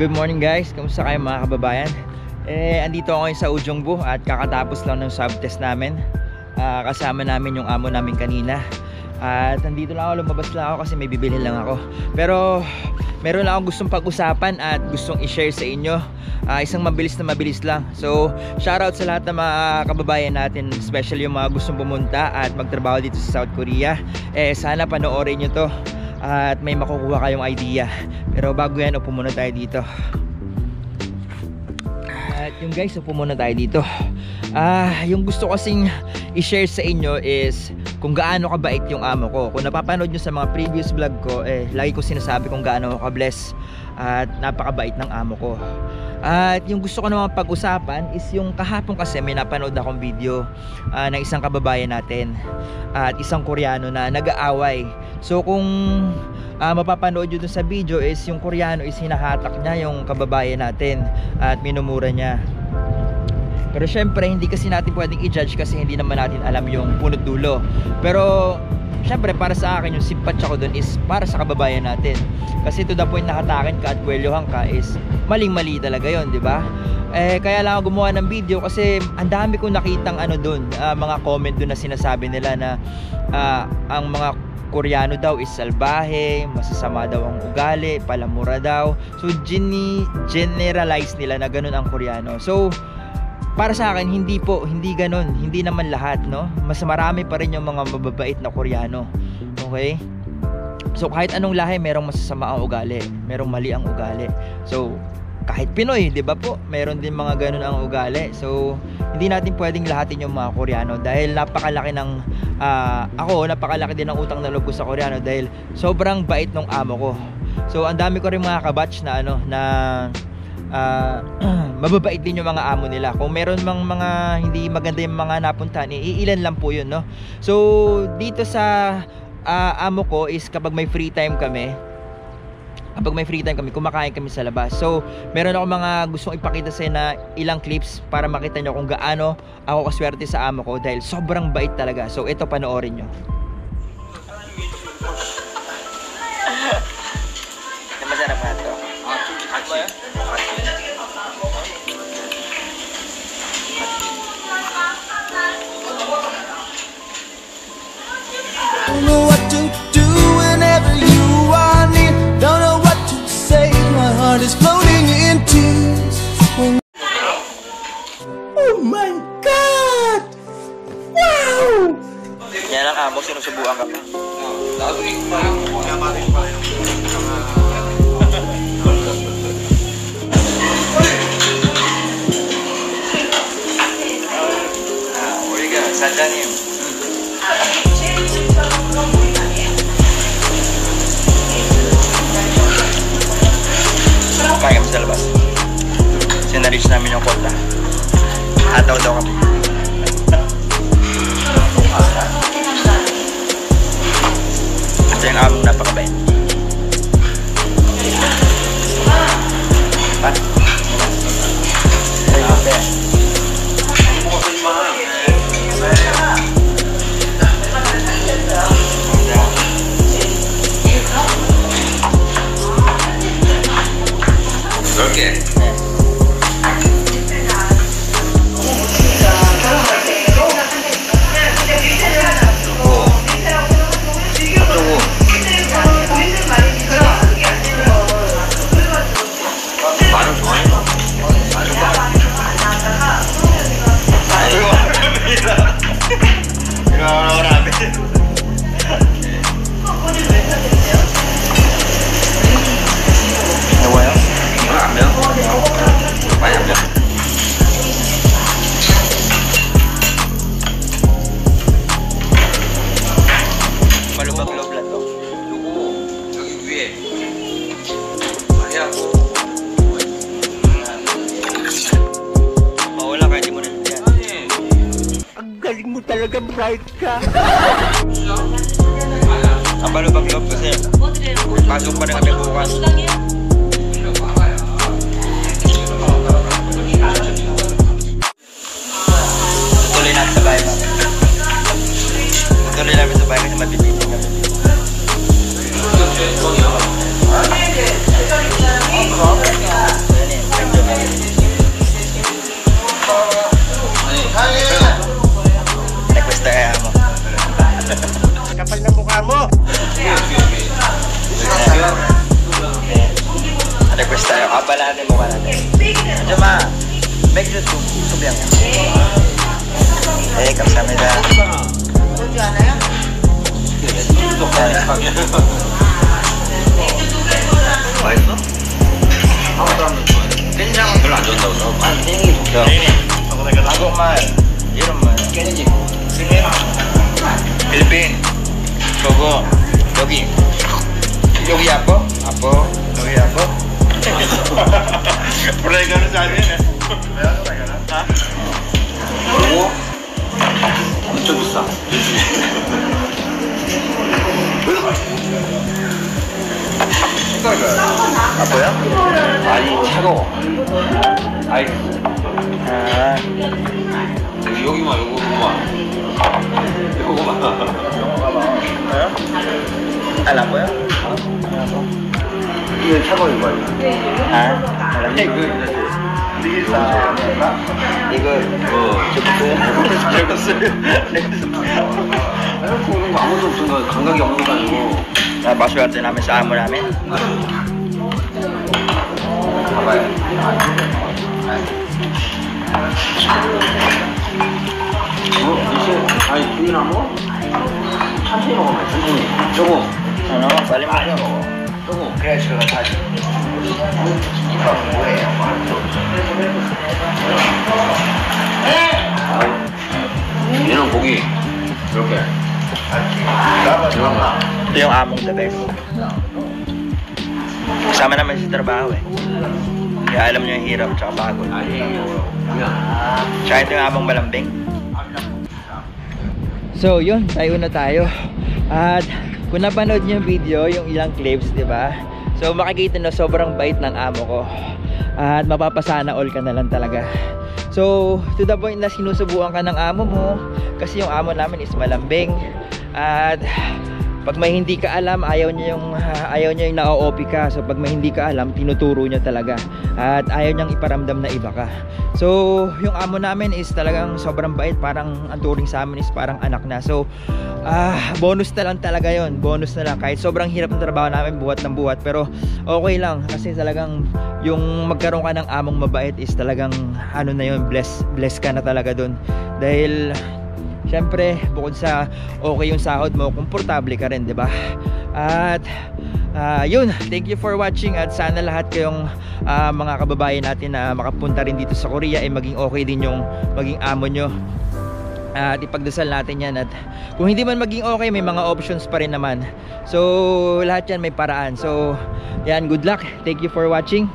Good morning guys. Kamusta kayo mga kababayan? Eh, andito ako sa Ujungbu at kakatapos lang ng sub test namin. Ah, kasama namin yung amo namin kanina. At nandito lang ako, lumabas lang ako kasi may bibili lang ako. Pero meron akong gustong pag-usapan at gustong i-share sa inyo. Ah, isang mabilis na mabilis lang. So, shoutout sa lahat ng mga kababayan natin, especially yung mga gustong pumunta at magtrabaho dito sa South Korea. Eh, sana panoorin nyo to at may makukuha kayong idea. Pero bago yan, upo muna tayo dito. At yung guys, upo muna tayo dito. Ah, yung gusto kasing i-share sa inyo is kung gaano kabait yung amo ko. Kung napapanood nyo sa mga previous vlog ko, eh, lagi ko sinasabi kung gaano ako ka-bless at napakabait ng amo ko. At yung gusto ko naman pag-usapan is yung kahapon kasi may napanood akong video uh, ng isang kababayan natin at isang Koreano na nag-aaway. So kung uh, mapapanood nyo dun sa video is yung Koreano is hinahatak niya yung kababayan natin at minumura niya. Pero syempre hindi kasi natin pwedeng i-judge kasi hindi naman natin alam yung punot dulo. Pero syempre para sa akin yung simpatya ko dun is para sa kababayan natin kasi to the point na hatakin ka at kwelyohan ka is maling mali talaga yon di ba eh kaya lang ako gumawa ng video kasi ang dami kong nakitang ano dun uh, mga comment dun na sinasabi nila na uh, ang mga Koreano daw is salbahe, masasama daw ang ugali, palamura daw. So, geni generalize nila na ganun ang Koreano. So, para sa akin hindi po hindi ganoon hindi naman lahat no mas marami pa rin yung mga mababait na Koreano okay so kahit anong lahi merong masasama ang ugali merong mali ang ugali so kahit Pinoy, 'di ba po? Meron din mga ganun ang ugali. So, hindi natin pwedeng lahatin yung mga Koreano dahil napakalaki ng uh, ako, napakalaki din ng utang na loob ko sa Koreano dahil sobrang bait ng amo ko. So, ang dami ko rin mga kabatch na ano na uh, mababait din yung mga amo nila. Kung meron mang mga hindi maganda yung mga napuntahan, iilan lang po yun, no? So, dito sa uh, amo ko is kapag may free time kami, kapag may free time kami, kumakain kami sa labas. So, meron ako mga gustong ipakita sa na ilang clips para makita nyo kung gaano ako kaswerte sa amo ko dahil sobrang bait talaga. So, ito panoorin nyo. Yan ang amo, sinusubuan ka pa. Sadyanim. Kaya kami sa labas. Sinarich namin yung kota. Ataw daw kami. Among napakabait. Pa? Ay, okay. Talaga bright ka. Ang balubag loob kasi pasok pa rin kami bukas. Tuloy natin sa bahay Tuloy namin sa bahay kasi mabibigyan kami. reklamo. Request tayo, kapalanin mo ka natin. Diyo ma, make sure to subyang yan. Eh, kamsamida. Tujuan na yan? Tujuan 저거, 여기. 여기 아빠? 아빠. 여기 아빠? 브레이크는 잘 되네. 요거 엄청 비싸. 아빠야? 많이 차가워. 아이스. 아, 여기, 여기만, 요거만. 요거만. 잘안 보여? 네. 아? 네. 어? 이거 차고 있는 거야. 아, 이거. 아, 이거 적었어요? 적었어요? 에어컨 오는 거 아무도 없던가 감각이 없는 거 아니고 나 마술 같은 하면서 아무 라면 봐봐요 아. 어? 이제 아니 분이나 뭐? 천천히 먹으면 천천히. 조금. Ano? Bali mo yun. 조금. Kaya siya ka tayo. Ibang buhay. 얘는 고기 이렇게. 들어가. Ito yung among the best. Kasama naman sa trabaho eh. Kaya alam nyo yung hirap tsaka pagod. 아니 그냥. Tsaka ito yung among malambing. So yun, tayo na tayo. At kung napanood niyo yung video, yung ilang clips, di ba? So makikita na sobrang bait ng amo ko. At mapapasana all ka na lang talaga. So to the point na sinusubukan ka ng amo mo kasi yung amo namin is malambing. At pag may hindi ka alam, ayaw niya yung ayaw niya yung na-OP ka. So pag may hindi ka alam, tinuturo niya talaga. At ayaw niyang iparamdam na iba ka. So, yung amo namin is talagang sobrang bait. Parang ang turing sa amin is parang anak na. So, ah, bonus na lang talaga yon Bonus na lang. Kahit sobrang hirap ng trabaho namin, buhat ng buhat. Pero, okay lang. Kasi talagang yung magkaroon ka ng among mabait is talagang ano na yun, bless, bless ka na talaga dun. Dahil, Siyempre, bukod sa okay yung sahod mo, komportable ka rin, 'di ba? At ah, yun, thank you for watching at sana lahat kayong ah, mga kababayan natin na makapunta rin dito sa Korea ay maging okay din yung maging amo nyo. At ipagdasal natin yan at kung hindi man maging okay, may mga options pa rin naman. So, lahat yan may paraan. So, yan, good luck. Thank you for watching.